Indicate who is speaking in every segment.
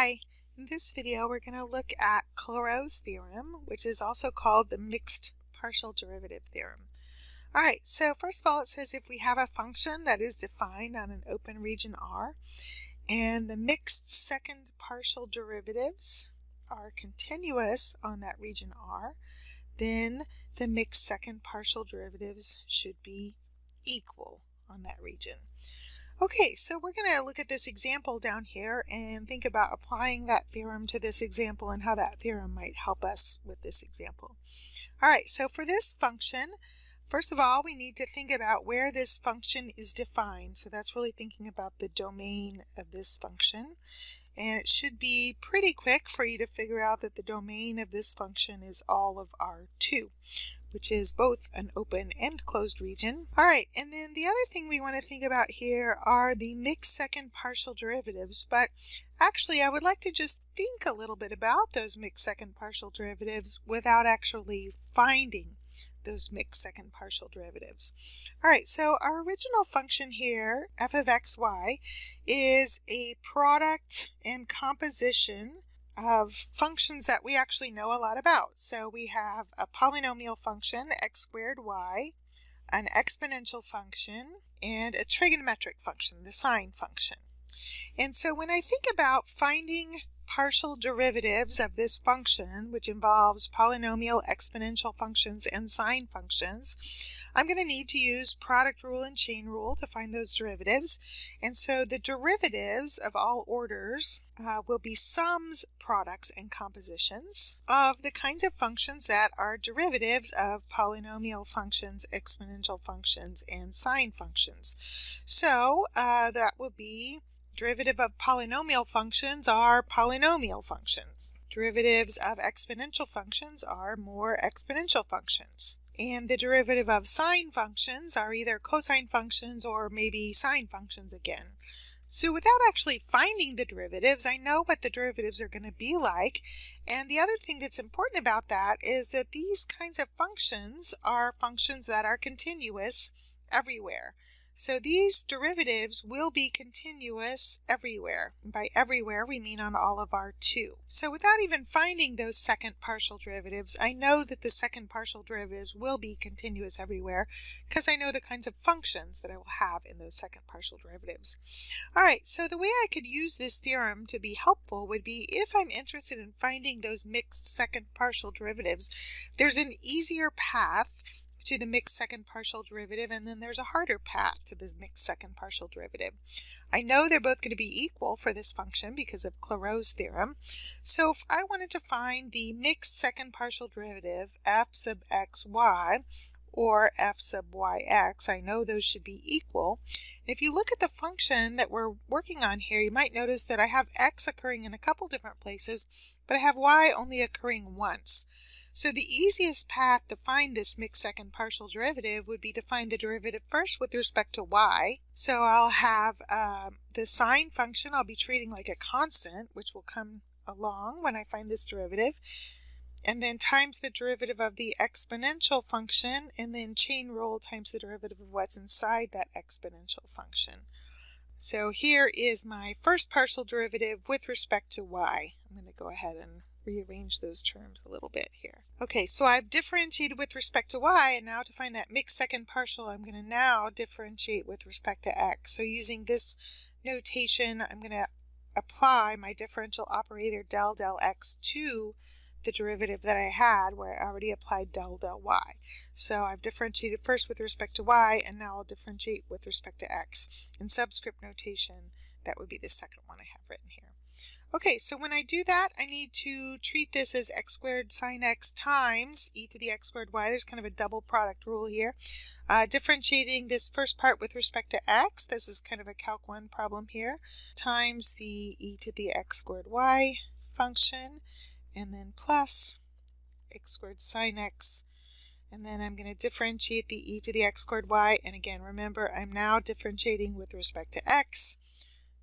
Speaker 1: Hi, in this video we're going to look at Clairaut's theorem, which is also called the mixed partial derivative theorem. Alright, so first of all it says if we have a function that is defined on an open region R, and the mixed second partial derivatives are continuous on that region R, then the mixed second partial derivatives should be equal on that region. Okay, so we're going to look at this example down here and think about applying that theorem to this example and how that theorem might help us with this example. All right, so for this function, first of all, we need to think about where this function is defined. So that's really thinking about the domain of this function. And it should be pretty quick for you to figure out that the domain of this function is all of R2 which is both an open and closed region. All right, and then the other thing we want to think about here are the mixed second partial derivatives, but actually I would like to just think a little bit about those mixed second partial derivatives without actually finding those mixed second partial derivatives. All right, so our original function here, f of xy, is a product and composition of functions that we actually know a lot about. So we have a polynomial function, x squared y, an exponential function, and a trigonometric function, the sine function. And so when I think about finding partial derivatives of this function, which involves polynomial exponential functions and sine functions, I'm going to need to use product rule and chain rule to find those derivatives. And so the derivatives of all orders uh, will be sums, products, and compositions of the kinds of functions that are derivatives of polynomial functions, exponential functions, and sine functions. So uh, that will be Derivative of polynomial functions are polynomial functions. Derivatives of exponential functions are more exponential functions. And the derivative of sine functions are either cosine functions or maybe sine functions again. So without actually finding the derivatives, I know what the derivatives are going to be like. And the other thing that's important about that is that these kinds of functions are functions that are continuous everywhere. So these derivatives will be continuous everywhere. By everywhere, we mean on all of R2. So without even finding those second partial derivatives, I know that the second partial derivatives will be continuous everywhere because I know the kinds of functions that I will have in those second partial derivatives. All right, so the way I could use this theorem to be helpful would be if I'm interested in finding those mixed second partial derivatives, there's an easier path to the mixed second partial derivative, and then there's a harder path to the mixed second partial derivative. I know they're both going to be equal for this function because of Clairaut's theorem. So if I wanted to find the mixed second partial derivative f sub xy, or f sub yx, I know those should be equal. if you look at the function that we're working on here, you might notice that I have x occurring in a couple different places, but I have y only occurring once. So the easiest path to find this mixed second partial derivative would be to find the derivative first with respect to y. So I'll have um, the sine function I'll be treating like a constant, which will come along when I find this derivative, and then times the derivative of the exponential function, and then chain rule times the derivative of what's inside that exponential function. So here is my first partial derivative with respect to y. I'm going to go ahead and rearrange those terms a little bit here. Okay, so I've differentiated with respect to y, and now to find that mixed second partial, I'm going to now differentiate with respect to x. So using this notation, I'm going to apply my differential operator del del x to the derivative that I had where I already applied del del y. So I've differentiated first with respect to y, and now I'll differentiate with respect to x. In subscript notation, that would be the second one I have written here. Okay, so when I do that, I need to treat this as x squared sine x times e to the x squared y. There's kind of a double product rule here. Uh, differentiating this first part with respect to x, this is kind of a Calc 1 problem here, times the e to the x squared y function, and then plus x squared sine x and then I'm going to differentiate the e to the x squared y. And again, remember, I'm now differentiating with respect to x.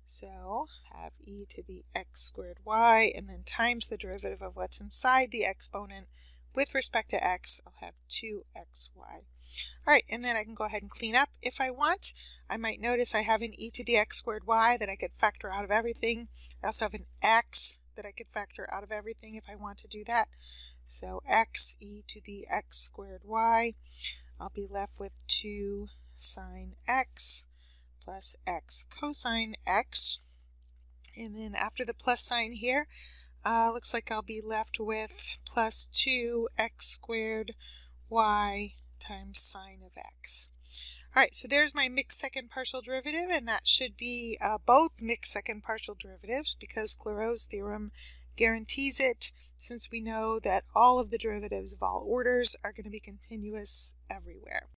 Speaker 1: So have e to the x squared y and then times the derivative of what's inside the exponent with respect to x, I'll have 2xy. All right, and then I can go ahead and clean up if I want. I might notice I have an e to the x squared y that I could factor out of everything. I also have an x that I could factor out of everything if I want to do that. So x e to the x squared y. I'll be left with 2 sine x plus x cosine x. And then after the plus sign here, uh, looks like I'll be left with plus 2x squared y times sine of x. All right, so there's my mixed second partial derivative, and that should be uh, both mixed second partial derivatives because Clairaut's theorem guarantees it since we know that all of the derivatives of all orders are going to be continuous everywhere.